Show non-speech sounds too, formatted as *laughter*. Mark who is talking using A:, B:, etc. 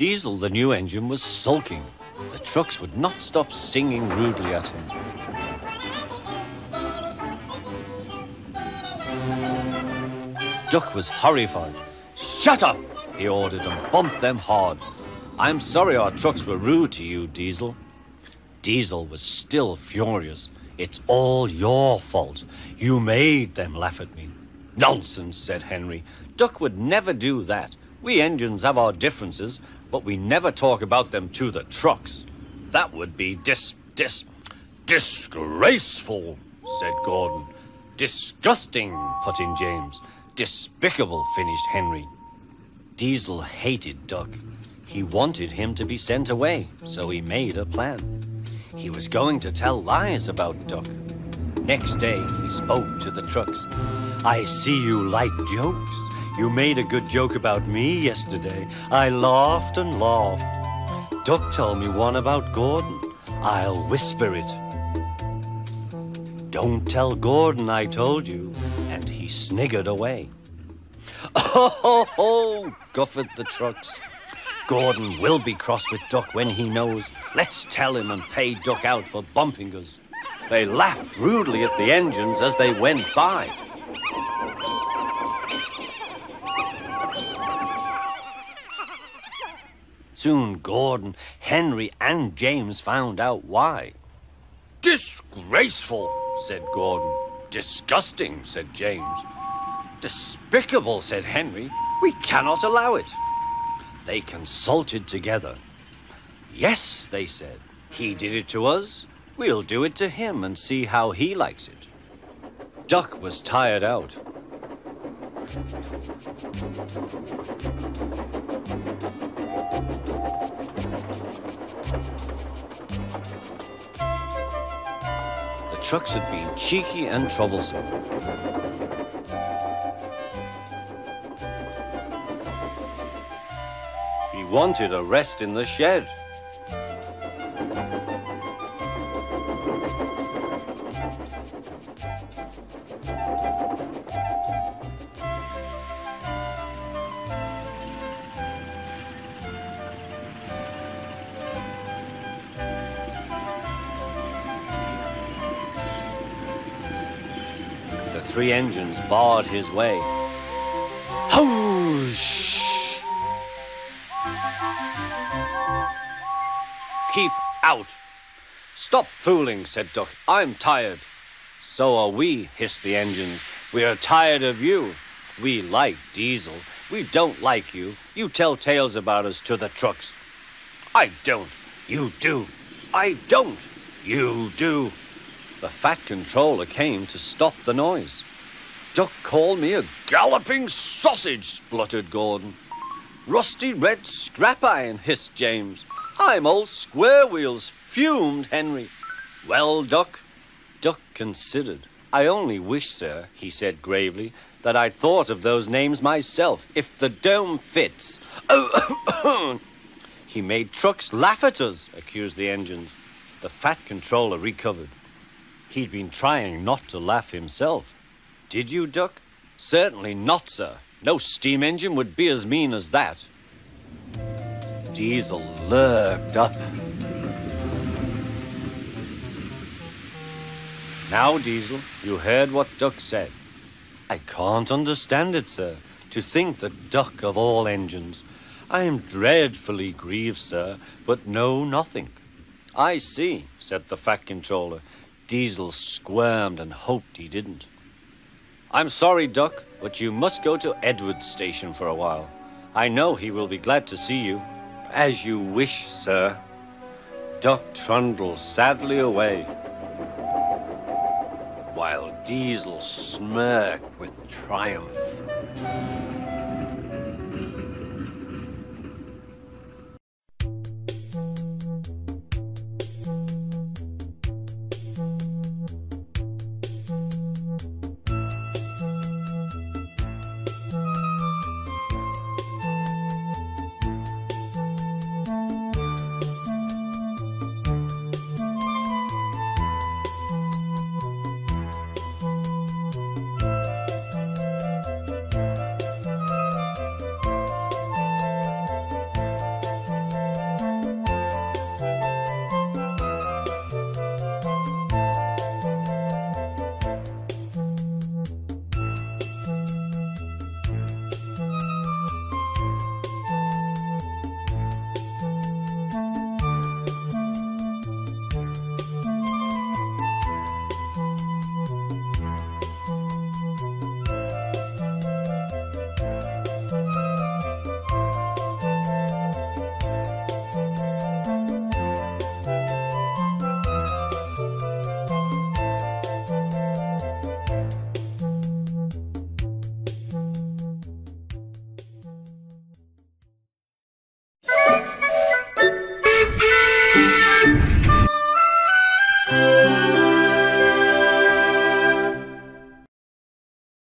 A: Diesel, the new engine, was sulking. The trucks would not stop singing rudely at him. Duck was horrified. Shut up, he ordered and bumped them hard. I'm sorry our trucks were rude to you, Diesel. Diesel was still furious. It's all your fault. You made them laugh at me. Nonsense, said Henry. Duck would never do that. We engines have our differences, but we never talk about them to the trucks. That would be dis... dis... disgraceful, said Gordon. Disgusting, put in James. Despicable, finished Henry. Diesel hated Duck. He wanted him to be sent away, so he made a plan. He was going to tell lies about Duck. Next day, he spoke to the trucks. I see you like jokes. You made a good joke about me yesterday. I laughed and laughed. Duck told me one about Gordon. I'll whisper it. Don't tell Gordon I told you. And he sniggered away. Oh, ho, ho, guffared the trucks. Gordon will be cross with Duck when he knows. Let's tell him and pay Duck out for bumping us. They laughed rudely at the engines as they went by. Soon Gordon, Henry, and James found out why. Disgraceful, said Gordon. Disgusting, said James. Despicable, said Henry. We cannot allow it. They consulted together. Yes, they said. He did it to us. We'll do it to him and see how he likes it. Duck was tired out. The trucks had been cheeky and troublesome. He wanted a rest in the shed. Three engines barred his way. Hoosh! Keep out! Stop fooling, said Duck. I'm tired. So are we, hissed the engines. We are tired of you. We like Diesel. We don't like you. You tell tales about us to the trucks. I don't. You do. I don't. You do. The fat controller came to stop the noise. Duck called me a galloping sausage, spluttered Gordon. Rusty red scrap iron, hissed James. I'm old square wheels, fumed Henry. Well, Duck? Duck considered. I only wish, sir, he said gravely, that I'd thought of those names myself, if the dome fits. Oh, *coughs* he made trucks laugh at us, accused the engines. The fat controller recovered. He'd been trying not to laugh himself. Did you, Duck? Certainly not, sir. No steam engine would be as mean as that. Diesel lurked up. Now, Diesel, you heard what Duck said. I can't understand it, sir. To think that Duck of all engines. I am dreadfully grieved, sir, but know nothing. I see, said the Fat Controller. Diesel squirmed and hoped he didn't. I'm sorry, Duck, but you must go to Edward's station for a while. I know he will be glad to see you. As you wish, sir. Duck trundled sadly away, while Diesel smirked with triumph.